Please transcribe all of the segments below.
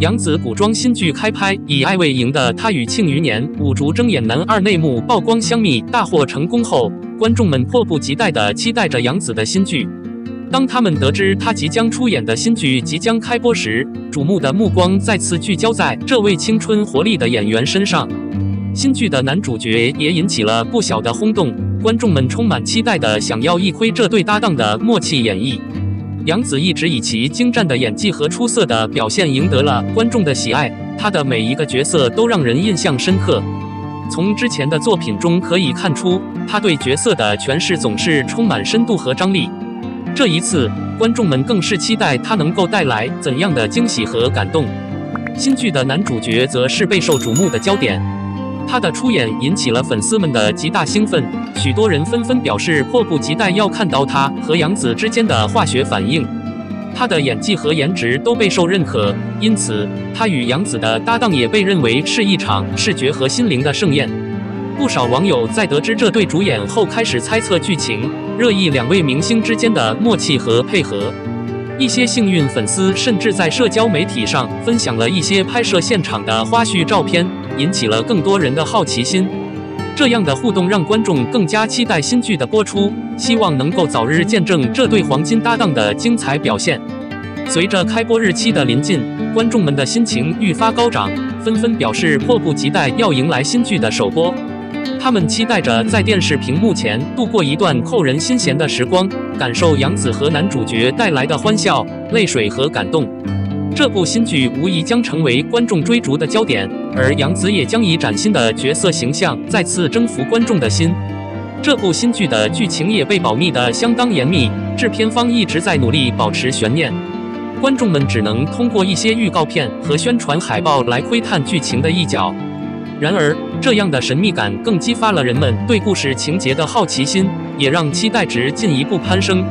杨紫古装新剧开拍，以爱未营的她与庆余年五竹争演男二内幕曝光相密，大获成功后，观众们迫不及待地期待着杨紫的新剧。当他们得知她即将出演的新剧即将开播时，瞩目的目光再次聚焦在这位青春活力的演员身上。新剧的男主角也引起了不小的轰动，观众们充满期待地想要一窥这对搭档的默契演绎。杨紫一直以其精湛的演技和出色的表现赢得了观众的喜爱，她的每一个角色都让人印象深刻。从之前的作品中可以看出，她对角色的诠释总是充满深度和张力。这一次，观众们更是期待她能够带来怎样的惊喜和感动。新剧的男主角则是备受瞩目的焦点。他的出演引起了粉丝们的极大兴奋，许多人纷纷表示迫不及待要看到他和杨紫之间的化学反应。他的演技和颜值都备受认可，因此他与杨紫的搭档也被认为是一场视觉和心灵的盛宴。不少网友在得知这对主演后开始猜测剧情，热议两位明星之间的默契和配合。一些幸运粉丝甚至在社交媒体上分享了一些拍摄现场的花絮照片。引起了更多人的好奇心，这样的互动让观众更加期待新剧的播出，希望能够早日见证这对黄金搭档的精彩表现。随着开播日期的临近，观众们的心情愈发高涨，纷纷表示迫不及待要迎来新剧的首播。他们期待着在电视屏幕前度过一段扣人心弦的时光，感受杨紫和男主角带来的欢笑、泪水和感动。这部新剧无疑将成为观众追逐的焦点，而杨紫也将以崭新的角色形象再次征服观众的心。这部新剧的剧情也被保密的相当严密，制片方一直在努力保持悬念，观众们只能通过一些预告片和宣传海报来窥探剧情的一角。然而，这样的神秘感更激发了人们对故事情节的好奇心，也让期待值进一步攀升。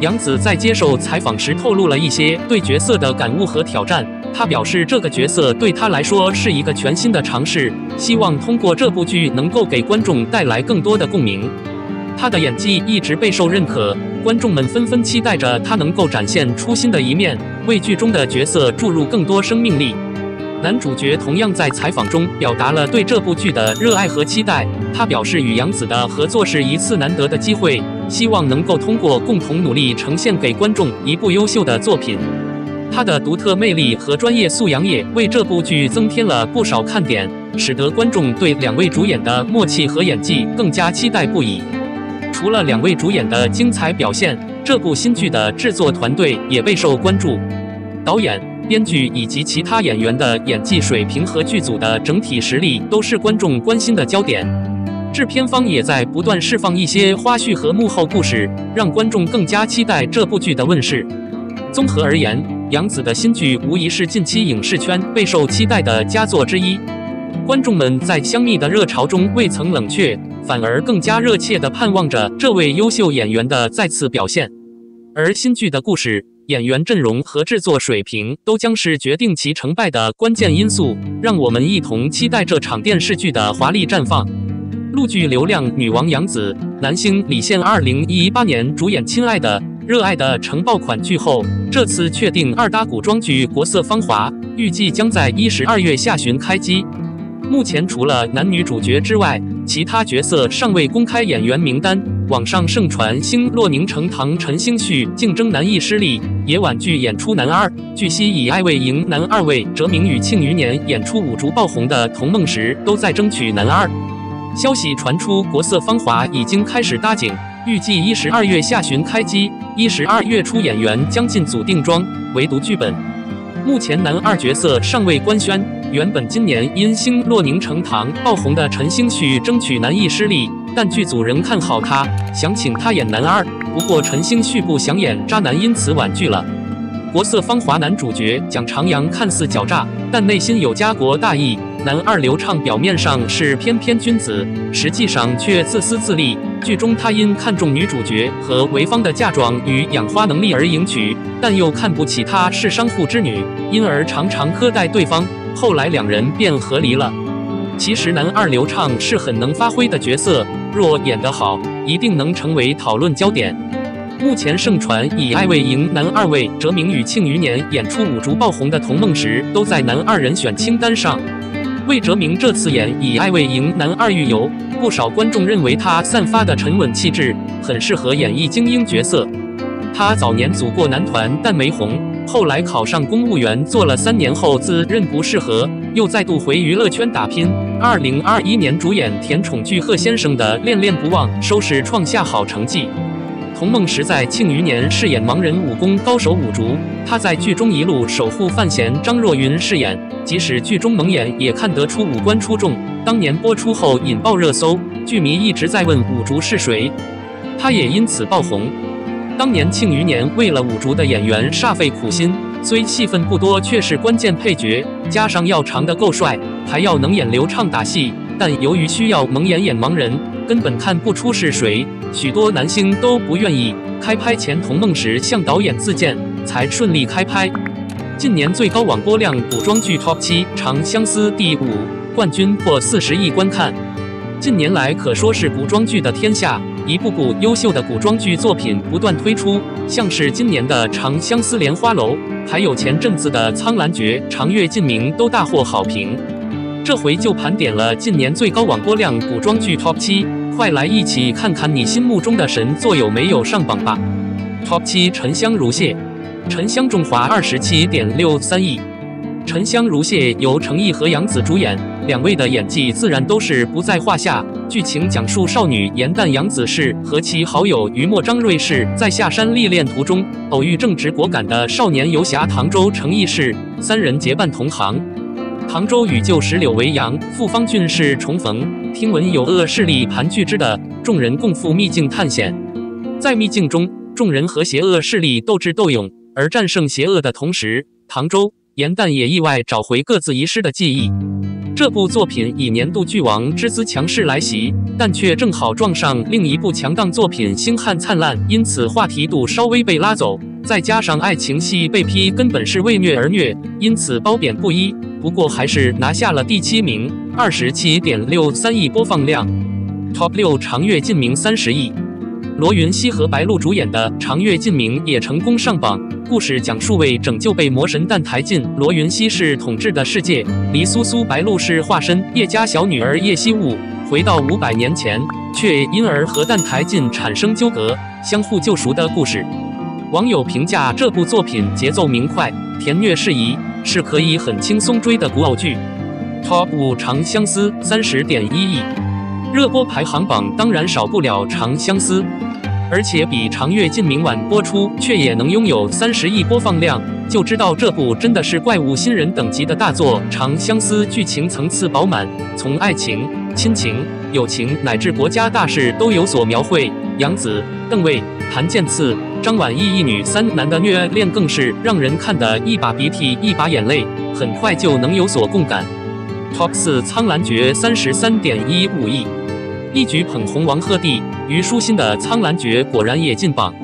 杨紫在接受采访时透露了一些对角色的感悟和挑战。他表示，这个角色对他来说是一个全新的尝试，希望通过这部剧能够给观众带来更多的共鸣。他的演技一直备受认可，观众们纷纷期待着他能够展现出新的一面，为剧中的角色注入更多生命力。男主角同样在采访中表达了对这部剧的热爱和期待。他表示，与杨紫的合作是一次难得的机会，希望能够通过共同努力，呈现给观众一部优秀的作品。他的独特魅力和专业素养也为这部剧增添了不少看点，使得观众对两位主演的默契和演技更加期待不已。除了两位主演的精彩表现，这部新剧的制作团队也备受关注，导演。编剧以及其他演员的演技水平和剧组的整体实力都是观众关心的焦点。制片方也在不断释放一些花絮和幕后故事，让观众更加期待这部剧的问世。综合而言，杨紫的新剧无疑是近期影视圈备受期待的佳作之一。观众们在香蜜的热潮中未曾冷却，反而更加热切地盼望着这位优秀演员的再次表现。而新剧的故事。演员阵容和制作水平都将是决定其成败的关键因素，让我们一同期待这场电视剧的华丽绽放。陆剧流量女王杨紫，男星李现，二零一八年主演《亲爱的》《热爱的》成爆款剧后，这次确定二搭古装剧《国色芳华》，预计将在一十二月下旬开机。目前除了男女主角之外，其他角色尚未公开演员名单。网上盛传星洛宁成堂陈星旭竞争男一失利，也婉拒演出男二。据悉，以艾未营男二位哲明与庆余年演出五竹爆红的《童梦时》都在争取男二。消息传出，国色芳华已经开始搭景，预计一十二月下旬开机，一十二月初演员将进组定妆，唯独剧本。目前男二角色尚未官宣。原本今年因星洛宁成糖爆红的陈星旭争取男一失利，但剧组仍看好他，想请他演男二。不过陈星旭不想演渣男，因此婉拒了。国色芳华男主角蒋长阳看似狡诈，但内心有家国大义。男二刘畅表面上是翩翩君子，实际上却自私自利。剧中他因看中女主角和潍坊的嫁妆与养花能力而迎娶，但又看不起她是商户之女，因而常常苛待对方。后来两人便和离了。其实男二刘畅是很能发挥的角色，若演得好，一定能成为讨论焦点。目前盛传以艾未营男二位哲明与庆余年演出五竹爆红的《童梦时》都在男二人选清单上。魏哲明这次演以艾未营男二狱游，不少观众认为他散发的沉稳气质很适合演绎精英角色。他早年组过男团但没红，后来考上公务员做了三年后自认不适合，又再度回娱乐圈打拼。二零二一年主演甜宠剧《贺先生的恋恋不忘》，收视创下好成绩。童梦时在庆余年饰演盲人武功高手五竹，他在剧中一路守护范闲，张若昀饰演，即使剧中蒙眼，也看得出五官出众。当年播出后引爆热搜，剧迷一直在问五竹是谁，他也因此爆红。当年庆余年为了五竹的演员煞费苦心，虽戏份不多，却是关键配角，加上要长得够帅，还要能演流畅打戏，但由于需要蒙眼演盲人。根本看不出是谁，许多男星都不愿意。开拍前，童梦时向导演自荐，才顺利开拍。近年最高网播量古装剧 TOP 七《长相思》第五，冠军破四十亿观看。近年来可说是古装剧的天下，一部部优秀的古装剧作品不断推出，像是今年的《长相思莲花楼》，还有前阵子的《苍兰诀》《长月烬明》都大获好评。这回就盘点了近年最高网播量古装剧 TOP 七，快来一起看看你心目中的神作有没有上榜吧。TOP 七《沉香如屑》，沉香重华二十七点六三亿。沉香如屑由程毅和杨紫主演，两位的演技自然都是不在话下。剧情讲述少女颜淡杨紫氏和其好友于墨张瑞氏在下山历练途中，偶遇正直果敢的少年游侠唐周程毅氏，三人结伴同行。杭州与旧石柳为阳复方俊士重逢，听闻有恶势力盘踞之的，众人共赴秘境探险。在秘境中，众人和邪恶势力斗智斗勇，而战胜邪恶的同时，唐周、颜淡也意外找回各自遗失的记忆。这部作品以年度剧王之姿强势来袭，但却正好撞上另一部强档作品《星汉灿烂》，因此话题度稍微被拉走。再加上爱情戏被批根本是为虐而虐，因此褒贬不一。不过还是拿下了第七名，二十七点六三亿播放量。Top 六《长月烬明》三十亿，罗云熙和白鹿主演的《长月烬明》也成功上榜。故事讲述为拯救被魔神蛋抬进罗云熙是统治的世界，黎苏苏、白鹿是化身叶家小女儿叶希雾，回到五百年前，却因而和蛋抬进产生纠葛，相互救赎的故事。网友评价这部作品节奏明快，甜虐适宜，是可以很轻松追的古偶剧。Top 五《长相思》三十点一亿，热播排行榜当然少不了《长相思》，而且比《长月烬明》晚播出，却也能拥有三十亿播放量，就知道这部真的是怪物新人等级的大作。《长相思》剧情层次饱满，从爱情、亲情、友情乃至国家大事都有所描绘。杨紫、邓为、谭健次。张晚意一女三男的虐恋更是让人看得一把鼻涕一把眼泪，很快就能有所共感。Top 四《苍兰诀》三十三点一五亿，一举捧红王鹤棣。虞书欣的《苍兰诀》果然也进榜。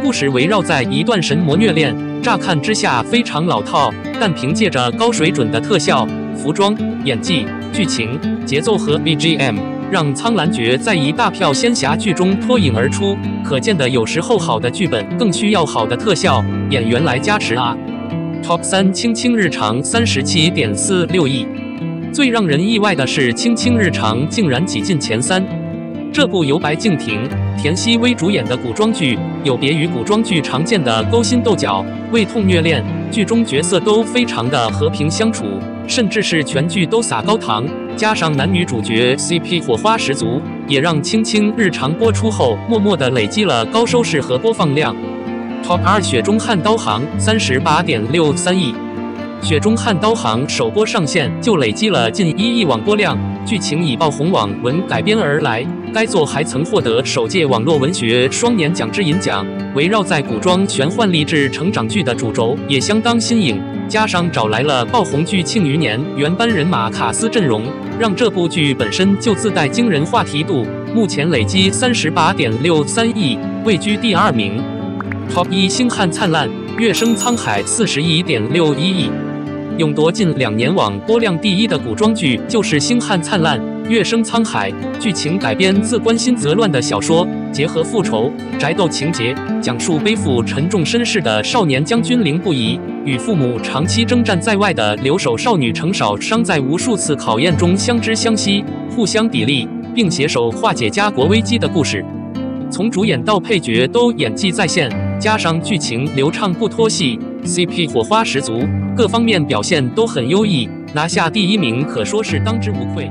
故事围绕在一段神魔虐恋，乍看之下非常老套，但凭借着高水准的特效、服装、演技、剧情、节奏和 BGM。让《苍兰诀》在一大票仙侠剧中脱颖而出，可见的有时候好的剧本更需要好的特效演员来加持啊。Top 三《青青日常》三十七点四六亿，最让人意外的是《青青日常》竟然挤进前三。这部由白敬亭、田曦薇主演的古装剧，有别于古装剧常见的勾心斗角、胃痛虐恋，剧中角色都非常的和平相处。甚至是全剧都撒高糖，加上男女主角 CP 火花十足，也让《青青日常》播出后默默的累积了高收视和播放量。Top 二《雪中悍刀行》三十八点六三亿，《雪中悍刀行》首播上线就累积了近一亿网播量，剧情以爆红网文改编而来。该作还曾获得首届网络文学双年奖之银奖。围绕在古装玄幻励志成长剧的主轴也相当新颖。加上找来了爆红剧《庆余年》原班人马卡司阵容，让这部剧本身就自带惊人话题度。目前累积三十八点六三亿，位居第二名。Top 一《星汉灿烂》，月升沧海四十一点六一亿。勇夺近两年网播量第一的古装剧就是《星汉灿烂》。月升沧海，剧情改编自关心则乱的小说，结合复仇、宅斗情节，讲述背负沉重身世的少年将军凌不疑与父母长期征战在外的留守少女程少商在无数次考验中相知相惜，互相砥砺，并携手化解家国危机的故事。从主演到配角都演技在线，加上剧情流畅不拖戏，CP 火花十足，各方面表现都很优异，拿下第一名可说是当之无愧。